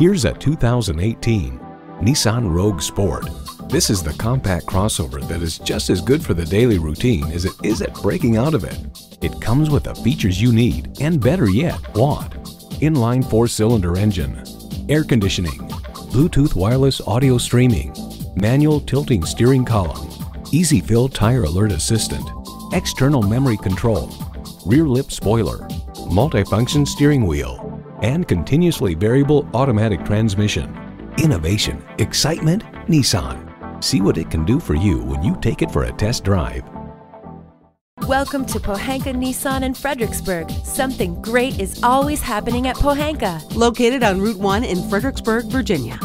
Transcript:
Here's a 2018 Nissan Rogue Sport. This is the compact crossover that is just as good for the daily routine as it is at breaking out of it. It comes with the features you need and better yet, want. Inline four-cylinder engine, air conditioning, Bluetooth wireless audio streaming, manual tilting steering column, easy fill tire alert assistant, external memory control, rear lip spoiler, multifunction steering wheel, and continuously variable automatic transmission. Innovation, excitement, Nissan. See what it can do for you when you take it for a test drive. Welcome to Pohanka Nissan in Fredericksburg. Something great is always happening at Pohanka. Located on Route 1 in Fredericksburg, Virginia.